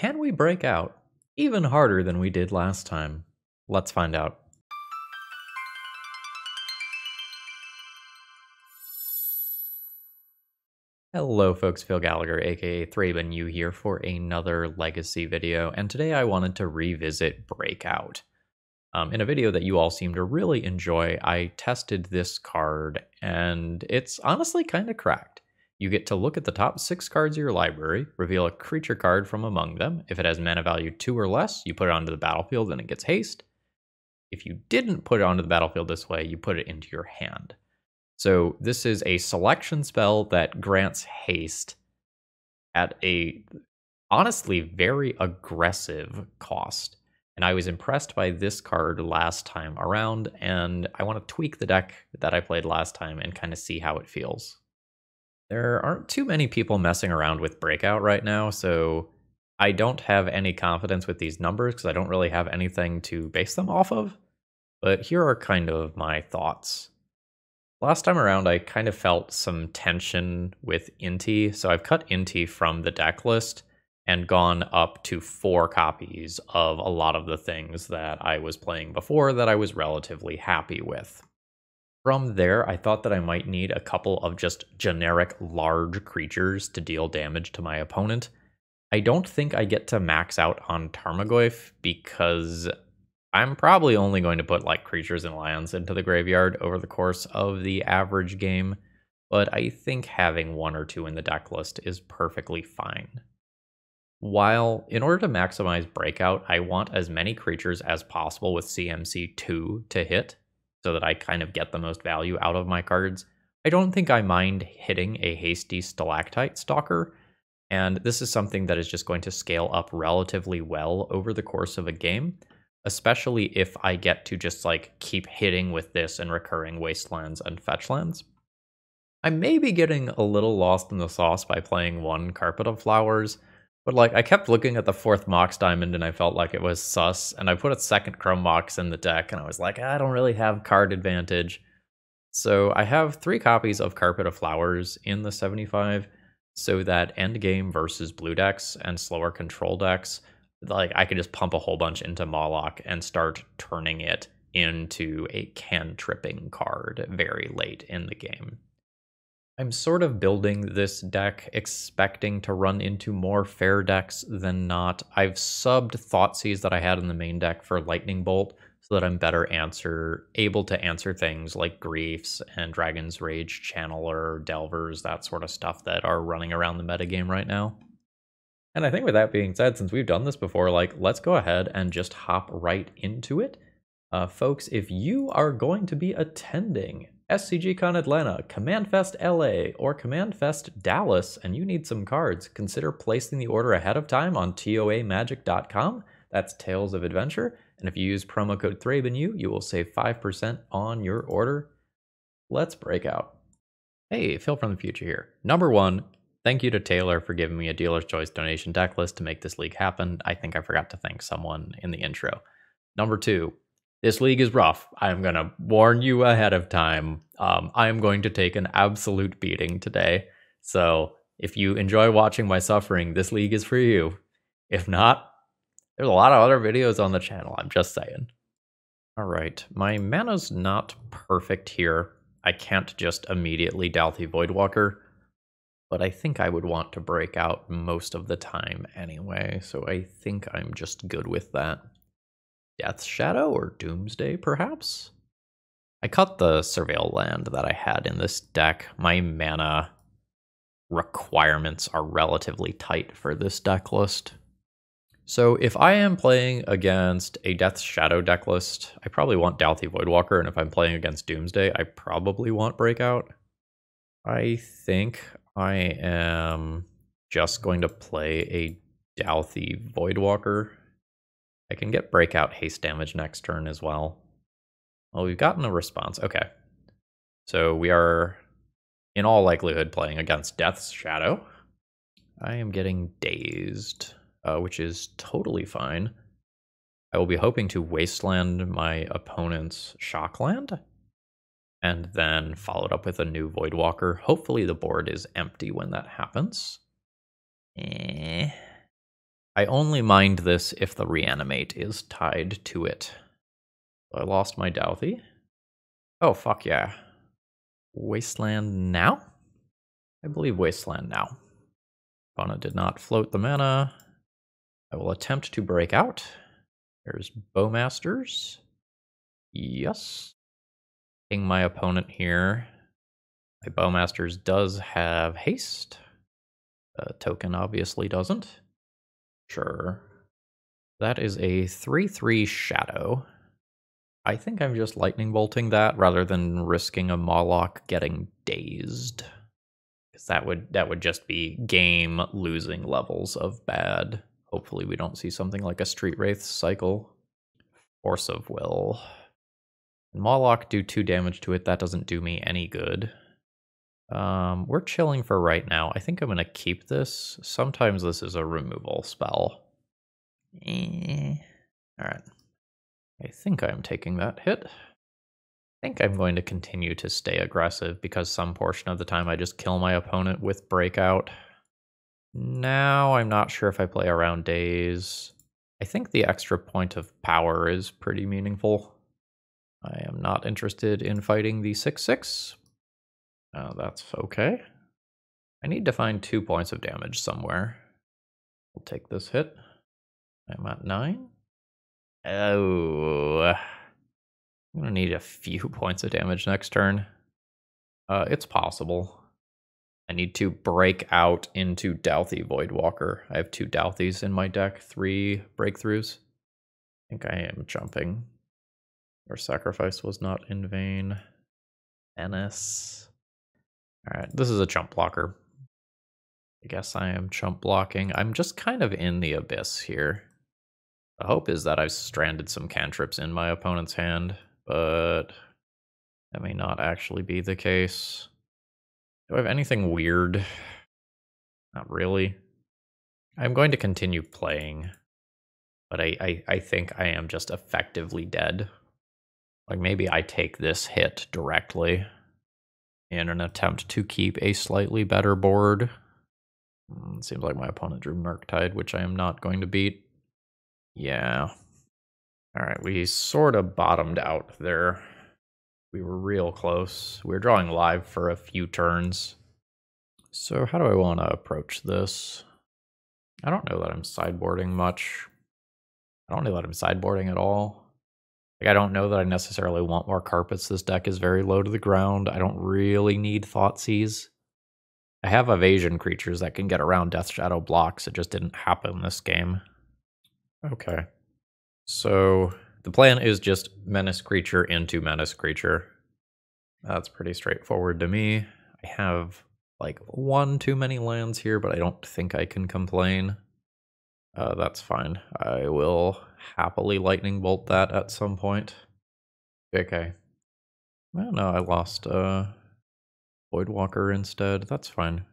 can we break out even harder than we did last time? Let's find out. Hello folks, Phil Gallagher aka ThrabenU here for another Legacy video, and today I wanted to revisit Breakout. Um, in a video that you all seem to really enjoy, I tested this card, and it's honestly kind of cracked. You get to look at the top six cards of your library, reveal a creature card from among them. If it has mana value two or less, you put it onto the battlefield and it gets haste. If you didn't put it onto the battlefield this way, you put it into your hand. So this is a selection spell that grants haste at a honestly very aggressive cost. And I was impressed by this card last time around, and I want to tweak the deck that I played last time and kind of see how it feels. There aren't too many people messing around with Breakout right now, so I don't have any confidence with these numbers because I don't really have anything to base them off of. But here are kind of my thoughts. Last time around, I kind of felt some tension with Inti, so I've cut Inti from the deck list and gone up to four copies of a lot of the things that I was playing before that I was relatively happy with. From there, I thought that I might need a couple of just generic large creatures to deal damage to my opponent. I don't think I get to max out on Tarmogoyf because I'm probably only going to put like creatures and lands into the graveyard over the course of the average game, but I think having one or two in the deck list is perfectly fine. While in order to maximize breakout, I want as many creatures as possible with CMC 2 to hit so that I kind of get the most value out of my cards. I don't think I mind hitting a hasty stalactite stalker, and this is something that is just going to scale up relatively well over the course of a game especially if I get to just like keep hitting with this and recurring wastelands and fetchlands. I may be getting a little lost in the sauce by playing one Carpet of Flowers, but like I kept looking at the fourth Mox Diamond and I felt like it was sus, and I put a second Chrome Mox in the deck and I was like, I don't really have card advantage. So I have three copies of Carpet of Flowers in the 75 so that endgame versus blue decks and slower control decks like I could just pump a whole bunch into Mawloc and start turning it into a cantripping card very late in the game. I'm sort of building this deck expecting to run into more fair decks than not. I've subbed Thoughtseize that I had in the main deck for Lightning Bolt so that I'm better answer able to answer things like Griefs and Dragon's Rage Channeler, Delvers, that sort of stuff that are running around the metagame right now. And I think with that being said, since we've done this before, like let's go ahead and just hop right into it. Uh, folks, if you are going to be attending SCGCon Atlanta, Command Fest LA, or Command Fest Dallas, and you need some cards, consider placing the order ahead of time on TOAMagic.com. That's Tales of Adventure. And if you use promo code THRABENU, you will save 5% on your order. Let's break out. Hey, Phil from the future here. Number one, Thank you to Taylor for giving me a dealer's choice donation deck list to make this league happen. I think I forgot to thank someone in the intro. Number two, this league is rough. I'm going to warn you ahead of time. Um, I am going to take an absolute beating today. So if you enjoy watching my suffering, this league is for you. If not, there's a lot of other videos on the channel. I'm just saying. All right, my mana's not perfect here. I can't just immediately Dauthi Voidwalker but I think I would want to break out most of the time anyway, so I think I'm just good with that. Death Shadow or Doomsday, perhaps? I cut the Surveil land that I had in this deck. My mana requirements are relatively tight for this deck list. So if I am playing against a Death Shadow deck list, I probably want Dauthi Voidwalker, and if I'm playing against Doomsday, I probably want Breakout. I think I am just going to play a Dauthi Voidwalker. I can get breakout haste damage next turn as well. Well, we've gotten a response. Okay. So we are, in all likelihood, playing against Death's Shadow. I am getting dazed, uh, which is totally fine. I will be hoping to wasteland my opponent's Shockland and then followed up with a new Voidwalker. Hopefully the board is empty when that happens. Eh. I only mind this if the reanimate is tied to it. I lost my Dauthi. Oh, fuck yeah. Wasteland now? I believe Wasteland now. Opponent did not float the mana. I will attempt to break out. There's Bowmasters. Yes. King my opponent here. My Bowmasters does have haste. The token obviously doesn't. Sure. That is a 3-3 shadow. I think I'm just lightning bolting that rather than risking a Mawloc getting dazed. Because that would that would just be game losing levels of bad. Hopefully we don't see something like a Street Wraith cycle. Force of Will. Mawloc do two damage to it, that doesn't do me any good. Um, we're chilling for right now. I think I'm going to keep this. Sometimes this is a removal spell. Eh. Alright. I think I'm taking that hit. I think I'm going to continue to stay aggressive because some portion of the time I just kill my opponent with Breakout. Now I'm not sure if I play around Daze. I think the extra point of power is pretty meaningful. I am not interested in fighting the 6-6, uh, that's okay. I need to find two points of damage somewhere. We'll take this hit. I'm at nine. Oh. I'm gonna need a few points of damage next turn. Uh, it's possible. I need to break out into Dauthi Voidwalker. I have two Dauthis in my deck, three breakthroughs. I think I am jumping. Our sacrifice was not in vain. Ennis. Alright, this is a chump blocker. I guess I am chump blocking. I'm just kind of in the abyss here. The hope is that I've stranded some cantrips in my opponent's hand, but that may not actually be the case. Do I have anything weird? Not really. I'm going to continue playing, but I, I, I think I am just effectively dead. Like maybe I take this hit directly in an attempt to keep a slightly better board. Hmm, it seems like my opponent drew Murktide, which I am not going to beat. Yeah. Alright, we sort of bottomed out there. We were real close. We were drawing live for a few turns. So how do I want to approach this? I don't know that I'm sideboarding much. I don't know that I'm sideboarding at all. Like, I don't know that I necessarily want more carpets. This deck is very low to the ground. I don't really need Thoughtseize. I have evasion creatures that can get around Death Shadow blocks. It just didn't happen this game. Okay. So the plan is just Menace creature into Menace creature. That's pretty straightforward to me. I have like one too many lands here, but I don't think I can complain. Uh, that's fine. I will happily lightning bolt that at some point. Okay. Well, no, I lost uh, Voidwalker instead. That's fine.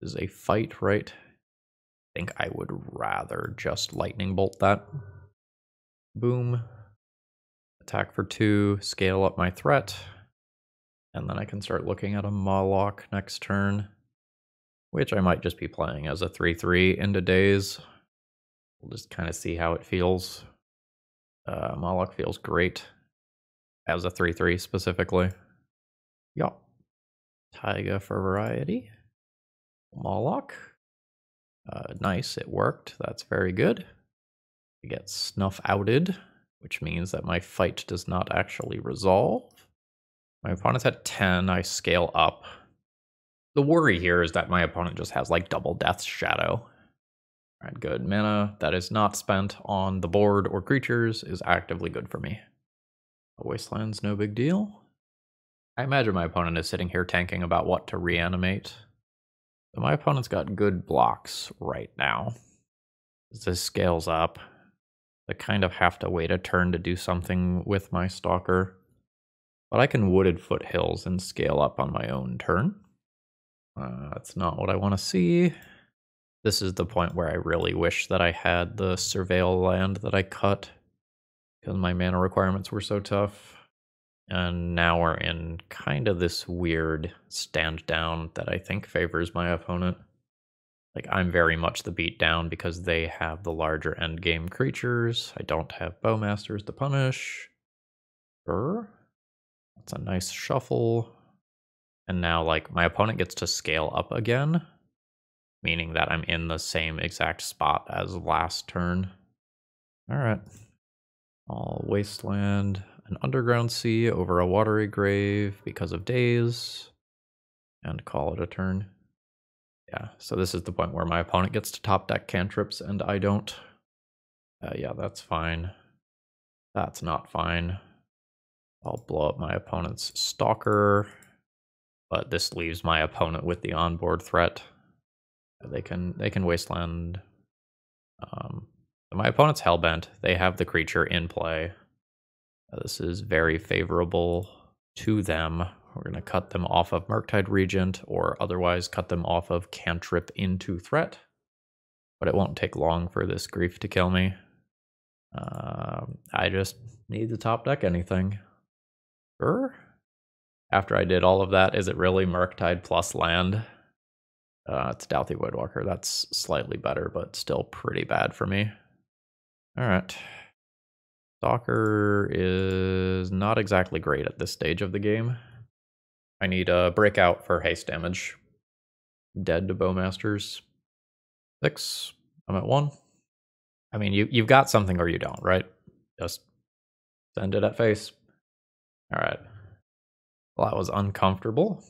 This is a fight, right? I think I would rather just lightning bolt that. Boom. Attack for two, scale up my threat. And then I can start looking at a Mawloc next turn. Which I might just be playing as a 3-3 into Daze. We'll just kind of see how it feels. Uh, Mawloc feels great as a 3-3 specifically. Yup. Taiga for variety. Mawloc. Uh, nice, it worked. That's very good. I get snuff outed, which means that my fight does not actually resolve. My opponent's at 10, I scale up. The worry here is that my opponent just has like double death shadow, Alright, good. Mana that is not spent on the board or creatures is actively good for me. Wasteland's no big deal. I imagine my opponent is sitting here tanking about what to reanimate. My opponent's got good blocks right now. As this scales up, I kind of have to wait a turn to do something with my stalker. But I can Wooded Foothills and scale up on my own turn. Uh, that's not what I want to see. This is the point where I really wish that I had the Surveil land that I cut because my mana requirements were so tough. And now we're in kind of this weird stand down that I think favors my opponent. Like, I'm very much the beat down because they have the larger endgame creatures. I don't have Bowmasters to punish. Sure. That's a nice shuffle. And now, like, my opponent gets to scale up again, meaning that I'm in the same exact spot as last turn. All right. All wasteland, an underground sea over a watery grave because of Daze, and call it a turn. Yeah, so this is the point where my opponent gets to top deck cantrips and I don't. Uh, yeah, that's fine. That's not fine. I'll blow up my opponent's Stalker, but this leaves my opponent with the onboard threat. They can they can wasteland. Um, my opponent's Hellbent. They have the creature in play. This is very favorable to them. We're going to cut them off of Murktide Regent or otherwise cut them off of Cantrip into threat. But it won't take long for this grief to kill me. Uh, I just need to top deck anything. Sure. After I did all of that, is it really Murktide plus land? Uh, it's Dauthi Voidwalker. That's slightly better, but still pretty bad for me. All right. Stalker is not exactly great at this stage of the game. I need a breakout for haste damage. Dead to Bowmasters. Six. I'm at one. I mean, you, you've got something or you don't, right? Just send it at face. All right. Well, that was uncomfortable.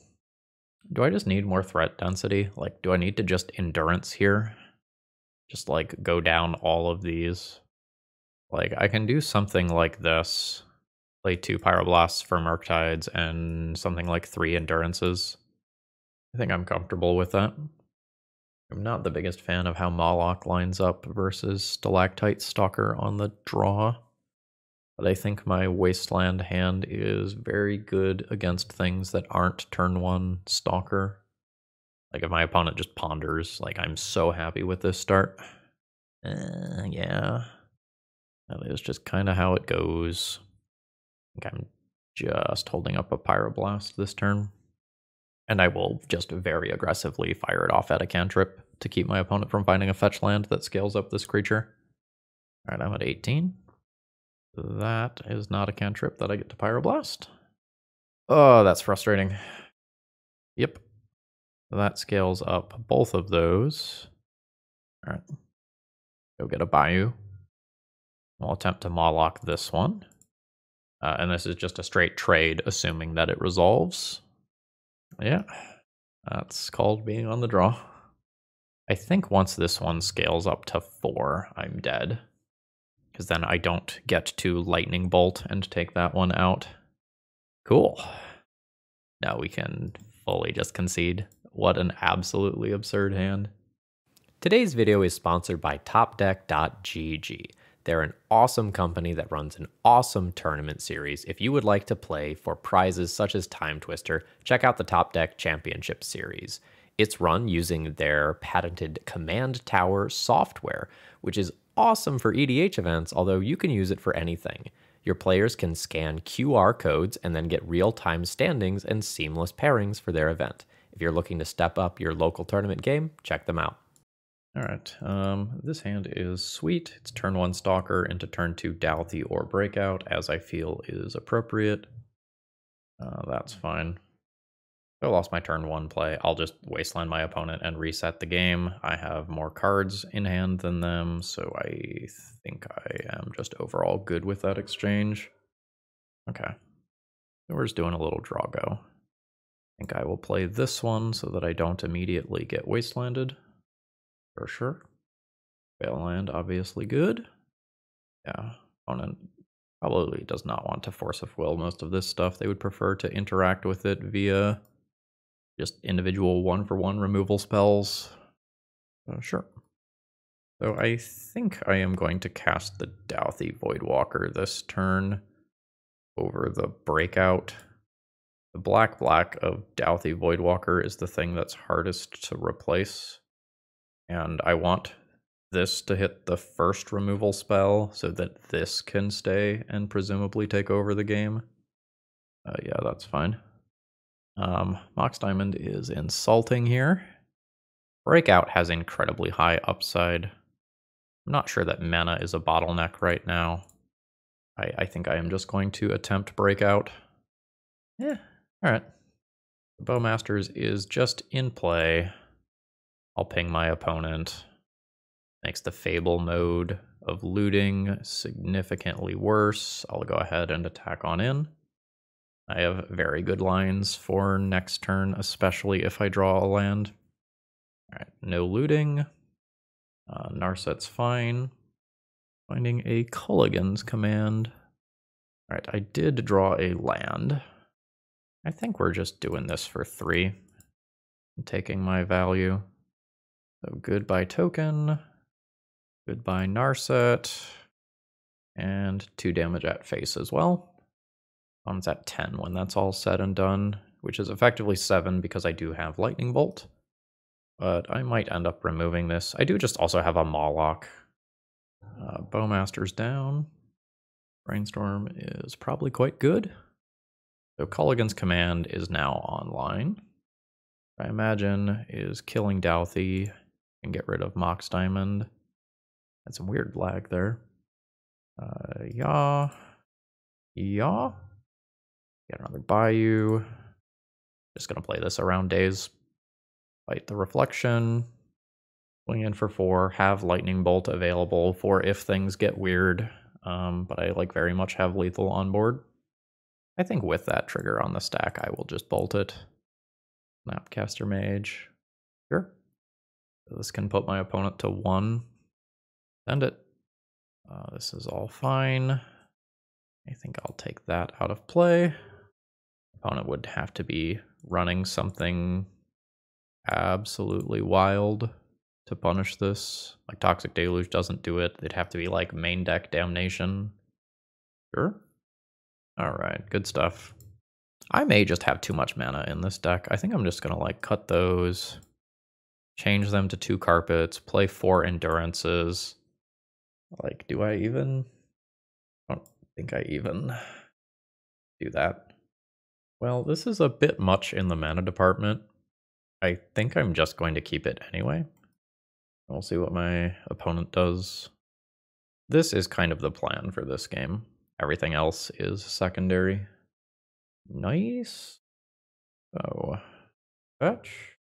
Do I just need more threat density? Like, do I need to just endurance here? Just like go down all of these. Like, I can do something like this play two Pyroblasts for Murktides and something like three Endurances. I think I'm comfortable with that. I'm not the biggest fan of how Mawloc lines up versus Stalactite Stalker on the draw. But I think my Wasteland hand is very good against things that aren't turn one Stalker. Like if my opponent just ponders, like I'm so happy with this start. Uh, yeah. That is just kind of how it goes. I'm just holding up a Pyroblast this turn. And I will just very aggressively fire it off at a cantrip to keep my opponent from finding a fetch land that scales up this creature. Alright, I'm at 18. That is not a cantrip that I get to Pyroblast. Oh, that's frustrating. Yep. That scales up both of those. Alright. Go get a Bayou. I'll attempt to Mawloc this one. Uh, and this is just a straight trade, assuming that it resolves. Yeah, that's called being on the draw. I think once this one scales up to four, I'm dead. Because then I don't get to lightning bolt and take that one out. Cool. Now we can fully just concede. What an absolutely absurd hand. Today's video is sponsored by TopDeck.gg. They're an awesome company that runs an awesome tournament series. If you would like to play for prizes such as Time Twister, check out the Top Deck Championship Series. It's run using their patented Command Tower software, which is awesome for EDH events, although you can use it for anything. Your players can scan QR codes and then get real time standings and seamless pairings for their event. If you're looking to step up your local tournament game, check them out. All right, um, this hand is sweet. It's turn one Stalker into turn two Dauthi or Breakout, as I feel is appropriate. Uh, that's fine. I lost my turn one play. I'll just wasteland my opponent and reset the game. I have more cards in hand than them, so I think I am just overall good with that exchange. Okay. We're just doing a little draw go. I think I will play this one so that I don't immediately get wastelanded for sure. land, obviously good. Yeah, opponent probably does not want to force of will most of this stuff. They would prefer to interact with it via just individual one for one removal spells. Uh, sure. So I think I am going to cast the Dauthi Voidwalker this turn over the Breakout. The black black of Dauthi Voidwalker is the thing that's hardest to replace. And I want this to hit the first removal spell so that this can stay and presumably take over the game. Uh, yeah, that's fine. Um, Mox Diamond is insulting here. Breakout has incredibly high upside. I'm not sure that mana is a bottleneck right now. I, I think I am just going to attempt Breakout. Yeah, alright. Bowmasters is just in play. I'll ping my opponent. Makes the Fable mode of looting significantly worse. I'll go ahead and attack on in. I have very good lines for next turn, especially if I draw a land. All right, no looting. Uh, Narset's fine. Finding a Kolaghan's command. All right, I did draw a land. I think we're just doing this for three. I'm taking my value. So goodbye token. Goodbye Narset. And two damage at face as well. One's at 10 when that's all said and done, which is effectively 7 because I do have Lightning Bolt. But I might end up removing this. I do just also have a Mawloc. Uh, Bowmaster's down. Brainstorm is probably quite good. So Kolaghan's command is now online. I imagine is killing Dauthi and get rid of Mox Diamond. Had some weird lag there. Uh, yeah. Yeah. Get another Bayou. Just gonna play this around Daze. Fight the Reflection. Swing in for four. Have Lightning Bolt available for if things get weird. Um, but I like very much have lethal on board. I think with that trigger on the stack, I will just bolt it. Snapcaster Mage. Sure. This can put my opponent to one. Send it. Uh, this is all fine. I think I'll take that out of play. Opponent would have to be running something absolutely wild to punish this. Like Toxic Deluge doesn't do it. They'd have to be like main deck Damnation. Sure. Alright, good stuff. I may just have too much mana in this deck. I think I'm just gonna like cut those, change them to two carpets, play four endurances. Like, do I even? I don't think I even do that. Well, this is a bit much in the mana department. I think I'm just going to keep it anyway. We'll see what my opponent does. This is kind of the plan for this game. Everything else is secondary. Nice. So, fetch,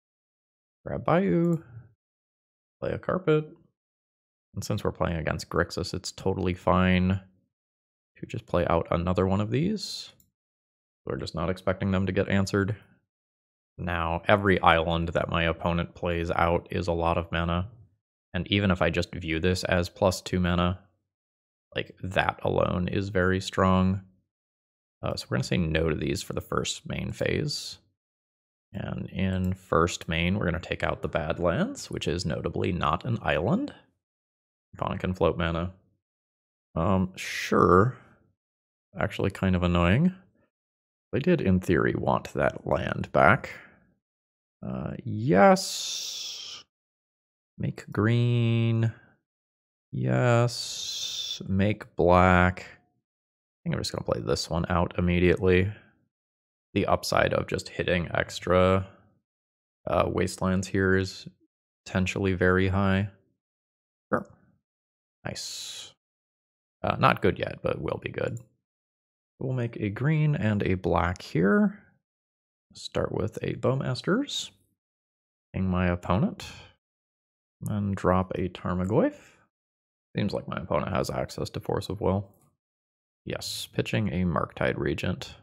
grab Bayou, play a carpet. And since we're playing against Grixis, it's totally fine to just play out another one of these. We're just not expecting them to get answered. Now, every island that my opponent plays out is a lot of mana. And even if I just view this as plus two mana, like that alone is very strong. Uh, so we're going to say no to these for the first main phase. And in first main, we're going to take out the Badlands, which is notably not an island. Opponent can float mana. Um, sure. Actually kind of annoying. I did, in theory, want that land back. Uh, yes. Make green. Yes. Make black. I think I'm just going to play this one out immediately. The upside of just hitting extra uh, wastelands here is potentially very high. Sure. Nice. Uh, not good yet, but will be good. We'll make a green and a black here. Start with a Bowmasters. Ping my opponent. And drop a Tarmogoyf. Seems like my opponent has access to Force of Will. Yes, pitching a Murktide Regent.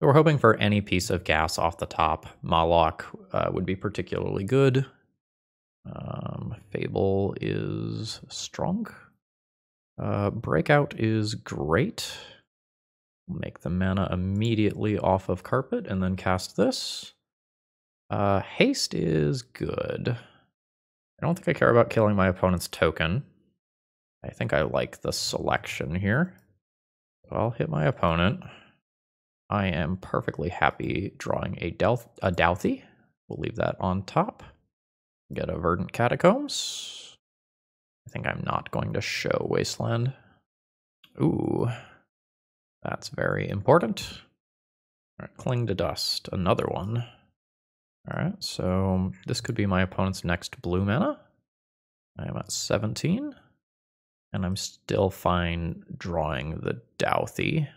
So we're hoping for any piece of gas off the top. Mawloc uh, would be particularly good. Um, Fable is strong. Uh, Breakout is great. Make the mana immediately off of carpet and then cast this. Uh, haste is good. I don't think I care about killing my opponent's token. I think I like the selection here. So I'll hit my opponent. I am perfectly happy drawing a, Delth a. We'll leave that on top. Get a Verdant Catacombs. I think I'm not going to show Wasteland. Ooh, that's very important. Right, cling to dust, another one. All right, so this could be my opponent's next blue mana. I am at 17, and I'm still fine drawing the Dauthi.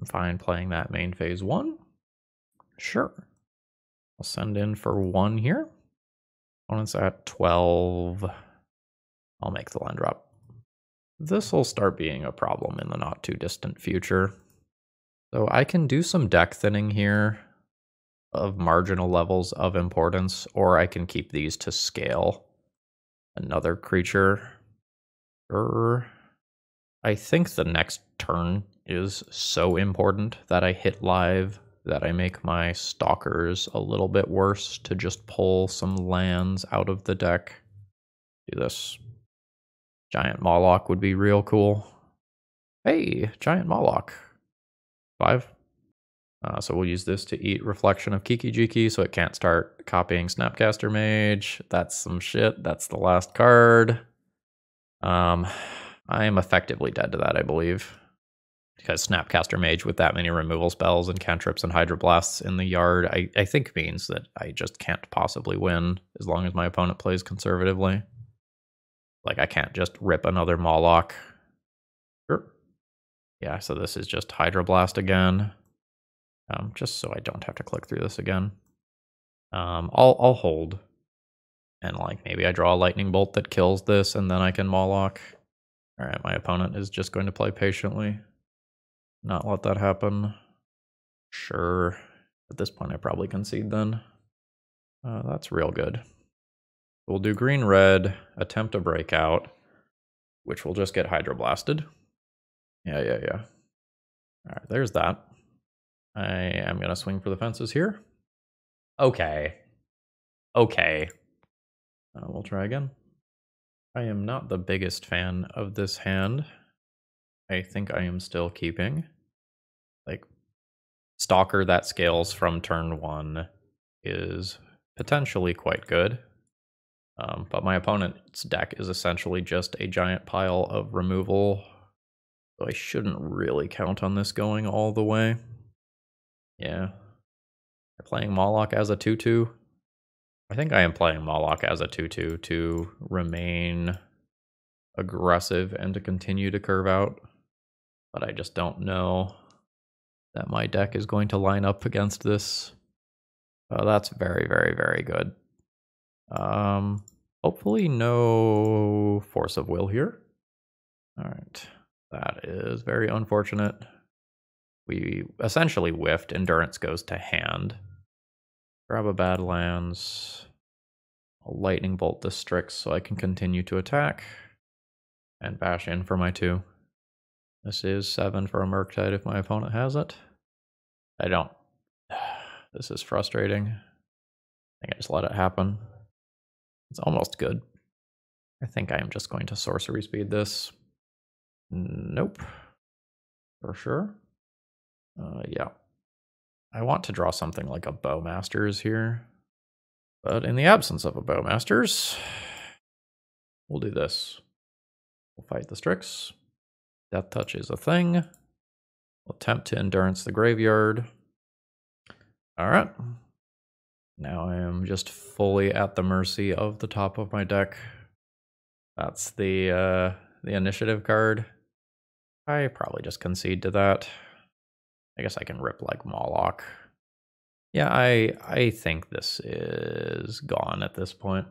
I'm fine playing that main phase one. Sure. I'll send in for one here. Opponent's at 12. I'll make the land drop. This will start being a problem in the not too distant future. So I can do some deck thinning here of marginal levels of importance, or I can keep these to scale. Another creature. Er, I think the next turn is so important that I hit live that I make my stalkers a little bit worse to just pull some lands out of the deck. Do this. Giant Mawloc would be real cool. Hey, Giant Mawloc. Five. Uh, so we'll use this to eat Reflection of Kiki-Jiki so it can't start copying Snapcaster Mage. That's some shit. That's the last card. Um, I am effectively dead to that, I believe. Because Snapcaster Mage with that many removal spells and cantrips and Hydroblasts in the yard, I, I think means that I just can't possibly win as long as my opponent plays conservatively. Like, I can't just rip another Mawloc. Sure. Yeah, so this is just Hydroblast again um, just so I don't have to click through this again. Um, I'll I'll hold, and like maybe I draw a lightning bolt that kills this, and then I can Mawloc. All right, my opponent is just going to play patiently, not let that happen. Sure, at this point I probably concede then. Uh, that's real good. We'll do green red, attempt a breakout, which will just get hydroblasted. Yeah, yeah, yeah. All right, there's that. I am going to swing for the fences here. Okay. Okay. Uh, we'll try again. I am not the biggest fan of this hand. I think I am still keeping. Like, Stalker that scales from turn one is potentially quite good. Um, but my opponent's deck is essentially just a giant pile of removal. So I shouldn't really count on this going all the way. Yeah. Playing Mawloc as a 2 2. I think I am playing Mawloc as a 2 2 to remain aggressive and to continue to curve out. But I just don't know that my deck is going to line up against this. Uh, that's very, very, very good. Um, hopefully no force of will here. All right. That is very unfortunate. We essentially whiffed. Endurance goes to hand. Grab a Badlands. A Lightning Bolt the Strix so I can continue to attack. And bash in for my two. This is seven for a Murktide if my opponent has it. I don't. This is frustrating. I think I just let it happen. It's almost good. I think I am just going to sorcery speed this. Nope. For sure. Uh, yeah. I want to draw something like a Bowmasters here. But in the absence of a Bowmasters, we'll do this. We'll fight the Strix. Death Touch is a thing. We'll attempt to Endurance the Graveyard. Alright. Now I am just fully at the mercy of the top of my deck. That's the uh, the initiative card. I probably just concede to that. I guess I can rip like Mawloc. Yeah, I I think this is gone at this point.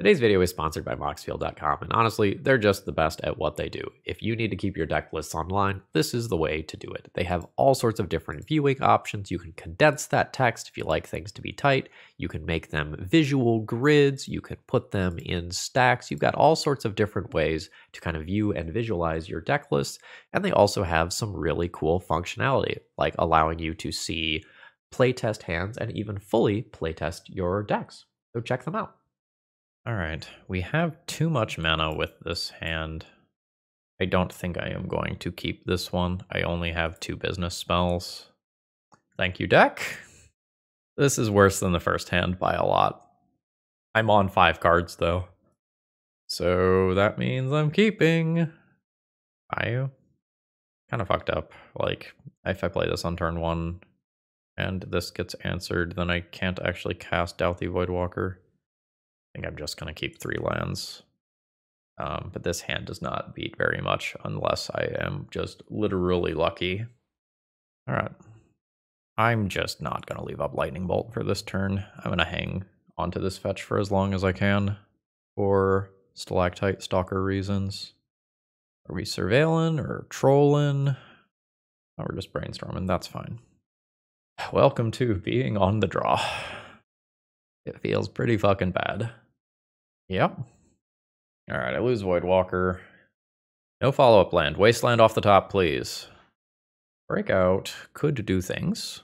Today's video is sponsored by Moxfield.com, and honestly, they're just the best at what they do. If you need to keep your deck lists online, this is the way to do it. They have all sorts of different viewing options. You can condense that text if you like things to be tight. You can make them visual grids. You can put them in stacks. You've got all sorts of different ways to kind of view and visualize your deck lists. And they also have some really cool functionality, like allowing you to see playtest hands and even fully playtest your decks. So check them out. All right, we have too much mana with this hand. I don't think I am going to keep this one. I only have two business spells. Thank you, deck. This is worse than the first hand by a lot. I'm on five cards, though. So that means I'm keeping. I kind of fucked up. Like, if I play this on turn one, and this gets answered, then I can't actually cast Dauthi Voidwalker. I think I'm just going to keep three lands. Um, but this hand does not beat very much unless I am just literally lucky. All right. I'm just not going to leave up Lightning Bolt for this turn. I'm going to hang onto this fetch for as long as I can for Stalactite Stalker reasons. Are we surveilling or trolling? Oh, we're just brainstorming. That's fine. Welcome to being on the draw. It feels pretty fucking bad. Yep. All right, I lose Voidwalker. No follow-up land. Wasteland off the top, please. Breakout could do things.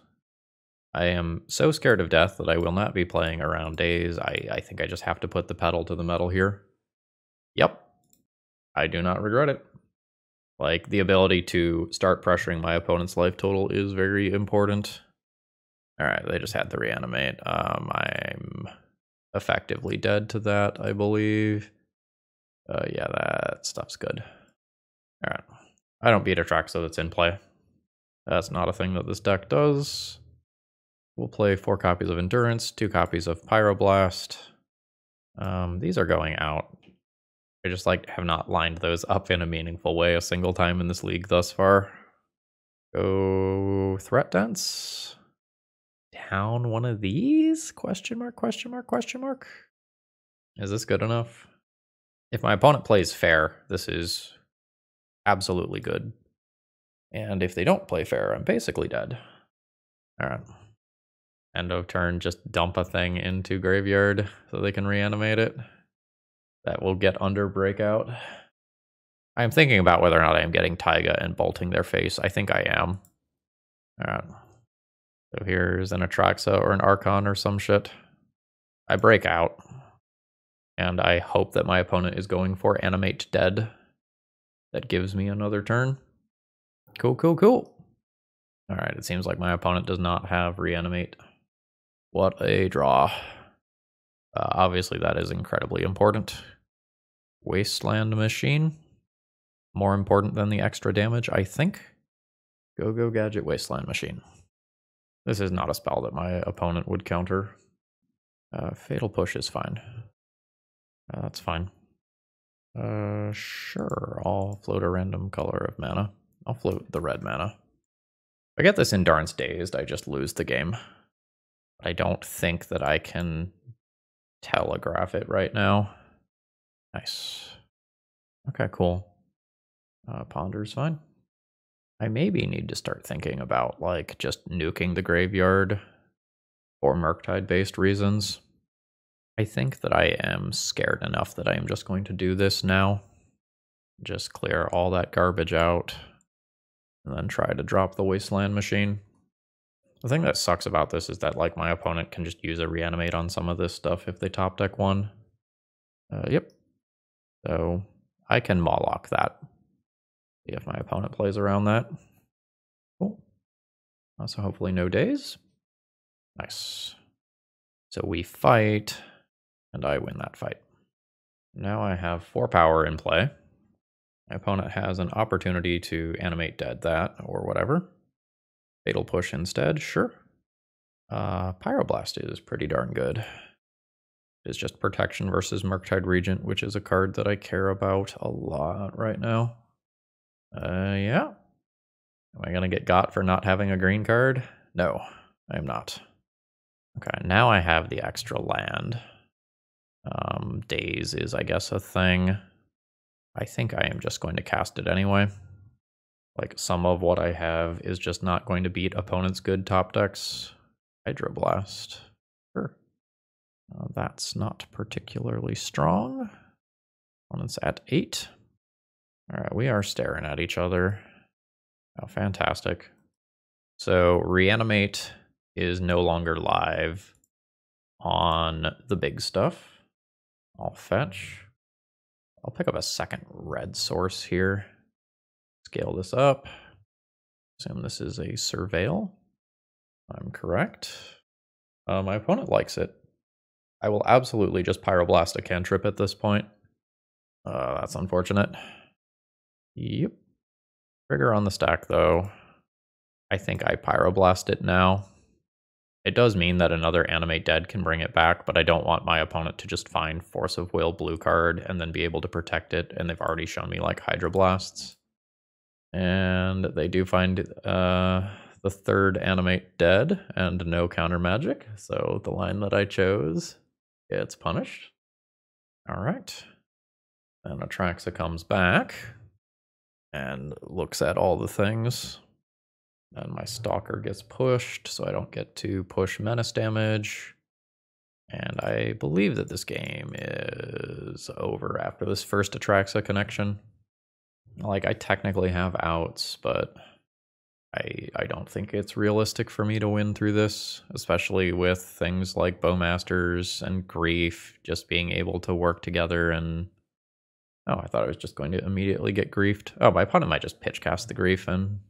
I am so scared of death that I will not be playing around Daze. I, I think I just have to put the pedal to the metal here. Yep. I do not regret it. Like, the ability to start pressuring my opponent's life total is very important. Alright, they just had to reanimate. Um, I'm effectively dead to that, I believe. Uh, yeah, that stuff's good. All right. I don't beat Atraxa, so that's in play. That's not a thing that this deck does. We'll play four copies of Endurance, two copies of Pyroblast. Um, these are going out. I just like have not lined those up in a meaningful way a single time in this league thus far. Go Threat Dance. Down one of these? Question mark, question mark, question mark. Is this good enough? If my opponent plays fair, this is absolutely good. And if they don't play fair, I'm basically dead. All right. End of turn, just dump a thing into graveyard so they can reanimate it. That will get under breakout. I am thinking about whether or not I am getting Taiga and bolting their face. I think I am. All right. So here's an Atraxa or an Archon or some shit. I break out. And I hope that my opponent is going for Animate Dead. That gives me another turn. Cool, cool, cool. All right, it seems like my opponent does not have Reanimate. What a draw. Uh, obviously, that is incredibly important. Wasteland Machine. More important than the extra damage, I think. Go Go Gadget Wasteland Machine. This is not a spell that my opponent would counter. Uh, Fatal Push is fine. Uh, that's fine. Uh, sure. I'll float a random color of mana. I'll float the red mana. If I get this in Endurance Dazed, I just lose the game. I don't think that I can telegraph it right now. Nice. Okay, cool. Uh, Ponder's fine. I maybe need to start thinking about, like, just nuking the graveyard for Murktide-based reasons. I think that I am scared enough that I am just going to do this now. Just clear all that garbage out. And then try to drop the Wasteland Machine. The thing that sucks about this is that like my opponent can just use a reanimate on some of this stuff if they top deck one. Uh, yep. So I can Mawloc that. See if my opponent plays around that. Cool. Also hopefully no Daze. Nice. So we fight and I win that fight. Now I have four power in play. My opponent has an opportunity to animate dead that or whatever. Fatal push instead, sure. Uh, Pyroblast is pretty darn good. It's just protection versus Murktide Regent, which is a card that I care about a lot right now. Uh, yeah. Am I going to get got for not having a green card? No, I am not. Okay, now I have the extra land. Um, Daze is, I guess, a thing. I think I am just going to cast it anyway. Like, some of what I have is just not going to beat opponent's good top decks. Hydroblast. Sure. Uh, that's not particularly strong. Opponent's at 8. Alright, we are staring at each other. Oh, fantastic. So, Reanimate is no longer live on the big stuff. I'll fetch. I'll pick up a second red source here. Scale this up. Assume this is a surveil. I'm correct. Uh, my opponent likes it. I will absolutely just pyroblast a cantrip at this point. Uh, that's unfortunate. Yep. Trigger on the stack though. I think I pyroblast it now. It does mean that another Animate Dead can bring it back, but I don't want my opponent to just find Force of Will blue card and then be able to protect it, and they've already shown me like Hydroblasts. And they do find uh, the third Animate Dead and no counter magic, so the line that I chose gets punished. All right. And Atraxa comes back and looks at all the things. And my Stalker gets pushed, so I don't get to push menace damage. And I believe that this game is over after this first Atraxa connection. Like, I technically have outs, but I, I don't think it's realistic for me to win through this, especially with things like Bowmasters and Grief just being able to work together and Oh, I thought I was just going to immediately get griefed. Oh, my opponent might just pitch cast the grief and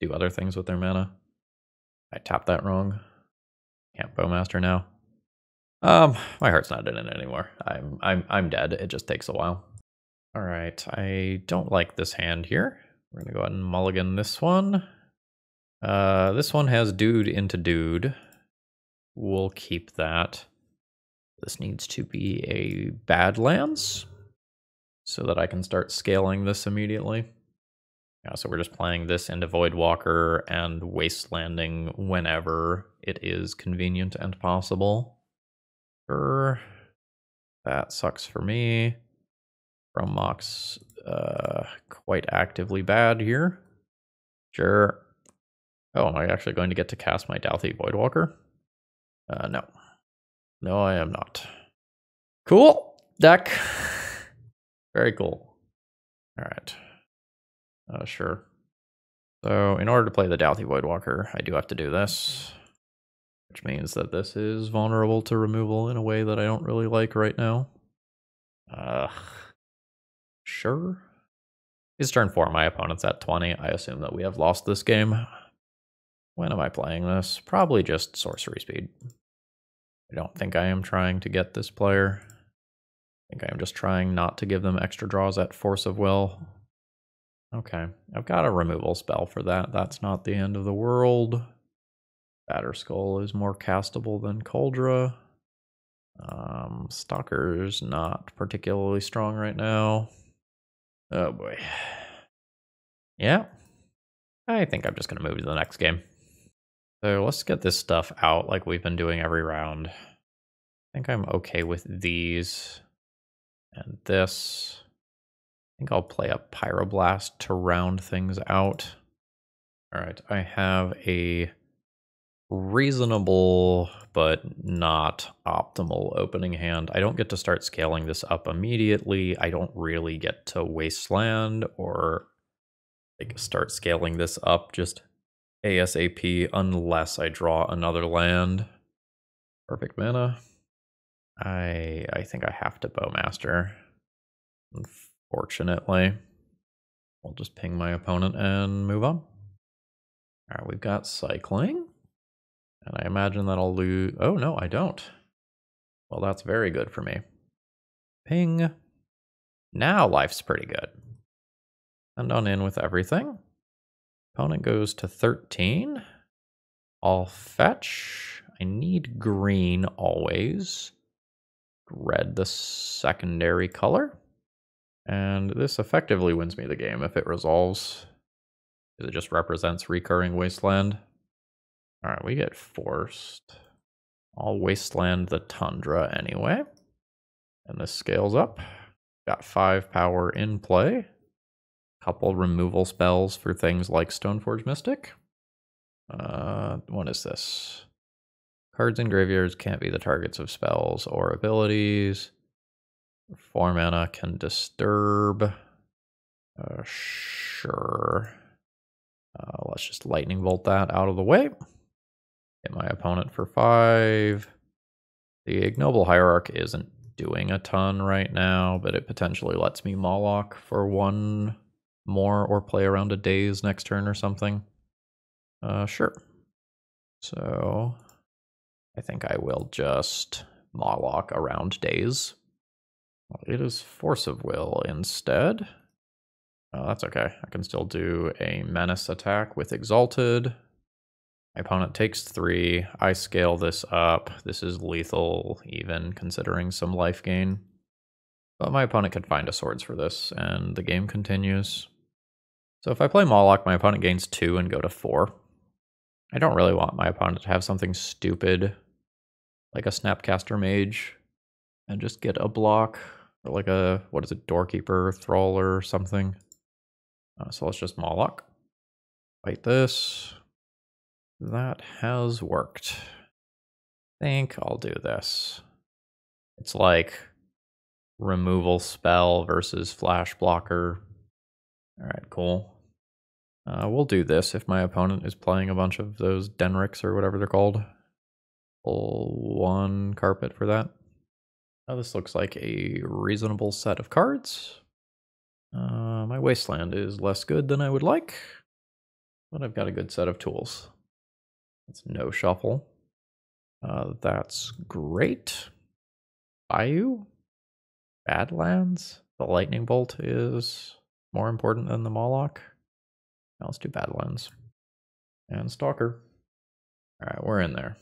do other things with their mana. I tapped that wrong. Can't bowmaster now. Um, my heart's not in it anymore. I'm I'm I'm dead. It just takes a while. All right, I don't like this hand here. We're gonna go ahead and mulligan this one. Uh, this one has dude into dude. We'll keep that. This needs to be a Badlands so that I can start scaling this immediately. Yeah, so we're just playing this into Voidwalker and Wastelanding whenever it is convenient and possible. Sure. That sucks for me. Chrome Mox, uh, quite actively bad here. Sure. Oh, am I actually going to get to cast my Dauthi Voidwalker? Uh, no. No, I am not. Cool. Deck. Very cool. All right. Uh, sure. So in order to play the Dauthi Voidwalker, I do have to do this. Which means that this is vulnerable to removal in a way that I don't really like right now. Uh, sure. It's turn 4, my opponent's at 20. I assume that we have lost this game. When am I playing this? Probably just sorcery speed. I don't think I am trying to get this player think I'm just trying not to give them extra draws at Force of Will. Okay, I've got a removal spell for that. That's not the end of the world. Batterskull is more castable than Kaldra. Um, Stalker's not particularly strong right now. Oh boy. Yeah. I think I'm just going to move to the next game. So let's get this stuff out like we've been doing every round. I think I'm okay with these and this. I think I'll play a Pyroblast to round things out. All right, I have a reasonable but not optimal opening hand. I don't get to start scaling this up immediately. I don't really get to wasteland or like start scaling this up just ASAP unless I draw another land. Perfect mana. I I think I have to bowmaster. Unfortunately. I'll just ping my opponent and move on. Alright, we've got cycling. And I imagine that I'll lose oh no, I don't. Well that's very good for me. Ping. Now life's pretty good. Send on in with everything. Opponent goes to 13. I'll fetch. I need green always red the secondary color. And this effectively wins me the game if it resolves. It just represents recurring wasteland. Alright, we get forced. I'll wasteland the tundra anyway. And this scales up. Got five power in play. Couple removal spells for things like Stoneforge Mystic. Uh, what is this? Cards in graveyards can't be the targets of spells or abilities. Four mana can disturb. Uh, sure. Uh, let's just lightning bolt that out of the way. Hit my opponent for five. The ignoble hierarch isn't doing a ton right now, but it potentially lets me Mawloc for one more or play around a daze next turn or something. Uh, sure. So I think I will just Mawloc around Daze. It is Force of Will instead. Oh, that's okay. I can still do a Menace attack with Exalted. My opponent takes three. I scale this up. This is lethal, even considering some life gain. But my opponent can find a swords for this, and the game continues. So if I play Mawloc, my opponent gains two and go to four. I don't really want my opponent to have something stupid like a Snapcaster Mage and just get a block or like a, what is it, Doorkeeper, Thrall or something. Uh, so let's just Mawloc. Fight this. That has worked. I think I'll do this. It's like removal spell versus flash blocker. All right, cool. Uh, we'll do this if my opponent is playing a bunch of those Dennicks or whatever they're called. One carpet for that. Now this looks like a reasonable set of cards. Uh, my wasteland is less good than I would like, but I've got a good set of tools. That's no shuffle. Uh, that's great. Bayou? Badlands? The lightning bolt is more important than the Mawloc. Now let's do Badlands. And Stalker. Alright, we're in there.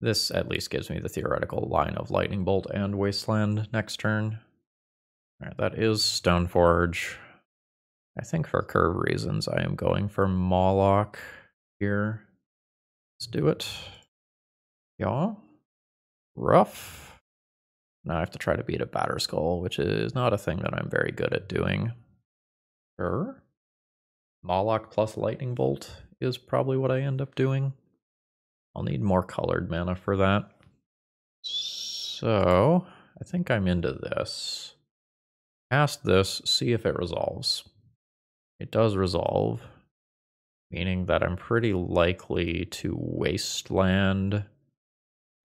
This at least gives me the theoretical line of Lightning Bolt and Wasteland next turn. Alright, that is Stoneforge. I think for curve reasons I am going for Mawloc here. Let's do it. Yeah. Rough. Now I have to try to beat a Batterskull, which is not a thing that I'm very good at doing. Sure. Mawloc plus Lightning Bolt is probably what I end up doing. I'll need more colored mana for that. So, I think I'm into this. Cast this, see if it resolves. It does resolve, meaning that I'm pretty likely to wasteland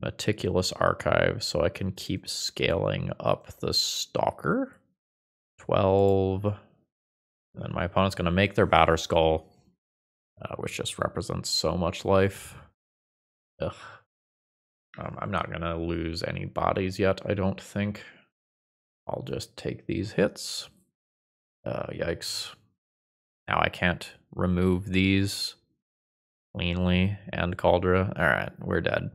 Meticulous Archive so I can keep scaling up the Stalker. 12. And my opponent's going to make their Batterskull, uh, which just represents so much life. Ugh. Um, I'm not going to lose any bodies yet, I don't think. I'll just take these hits. Uh, yikes. Now I can't remove these cleanly and Kaldra. Alright, we're dead.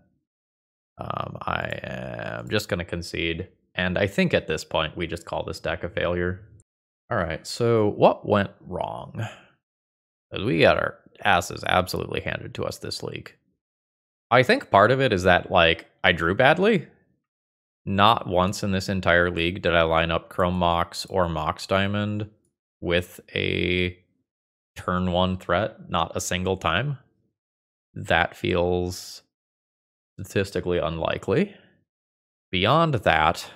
Um, I am just going to concede. And I think at this point, we just call this deck a failure. Alright, so what went wrong? Because we got our asses absolutely handed to us this league. I think part of it is that like I drew badly. Not once in this entire league did I line up Chrome Mox or Mox Diamond with a turn one threat, not a single time. That feels statistically unlikely. Beyond that,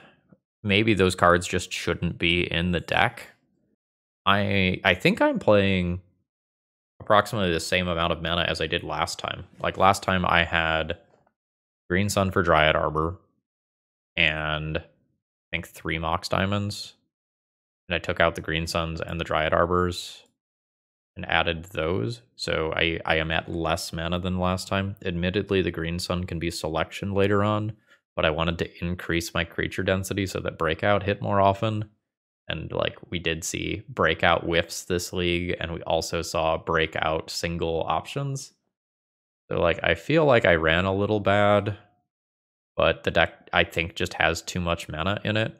maybe those cards just shouldn't be in the deck. I I think I'm playing approximately the same amount of mana as I did last time. Like last time I had Green Sun for Dryad Arbor and I think three Mox Diamonds. And I took out the Green Suns and the Dryad Arbors and added those. So I, I am at less mana than last time. Admittedly, the Green Sun can be selection later on, but I wanted to increase my creature density so that Breakout hit more often and like we did see breakout whiffs this league and we also saw breakout single options. So like i feel like i ran a little bad but the deck i think just has too much mana in it.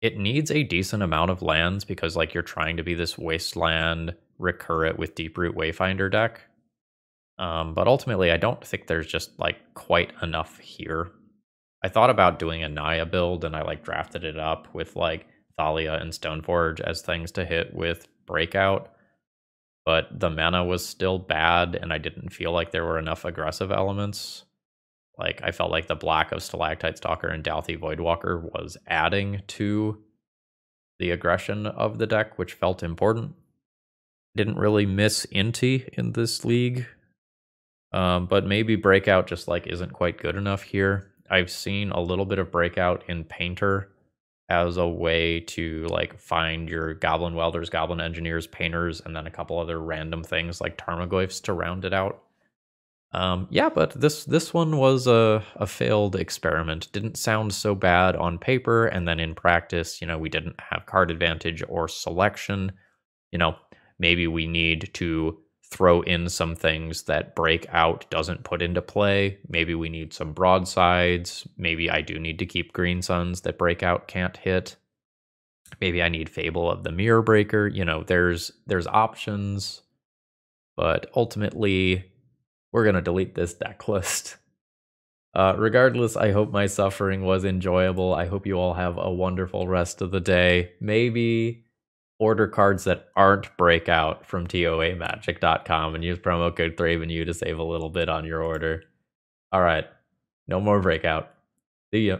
It needs a decent amount of lands because like you're trying to be this wasteland recurrent with deeproot wayfinder deck. Um, but ultimately i don't think there's just like quite enough here. I thought about doing a naya build and i like drafted it up with like Thalia and Stoneforge as things to hit with Breakout, but the mana was still bad, and I didn't feel like there were enough aggressive elements. Like, I felt like the black of Stalactite Stalker and Dauthi Voidwalker was adding to the aggression of the deck, which felt important. Didn't really miss Inti in this league, um, but maybe Breakout just like isn't quite good enough here. I've seen a little bit of Breakout in Painter, as a way to like find your goblin welders, goblin engineers, painters, and then a couple other random things like tarmogoyfs to round it out. Um, yeah, but this this one was a, a failed experiment. Didn't sound so bad on paper, and then in practice, you know, we didn't have card advantage or selection. You know, maybe we need to throw in some things that breakout doesn't put into play. Maybe we need some broadsides. Maybe I do need to keep green suns that breakout can't hit. Maybe I need Fable of the Mirror Breaker. You know, there's there's options, but ultimately we're gonna delete this deck list. Uh, regardless, I hope my suffering was enjoyable. I hope you all have a wonderful rest of the day. Maybe order cards that aren't breakout from TOAMagic.com and use promo code ThrabenU to save a little bit on your order. All right, no more breakout. See ya.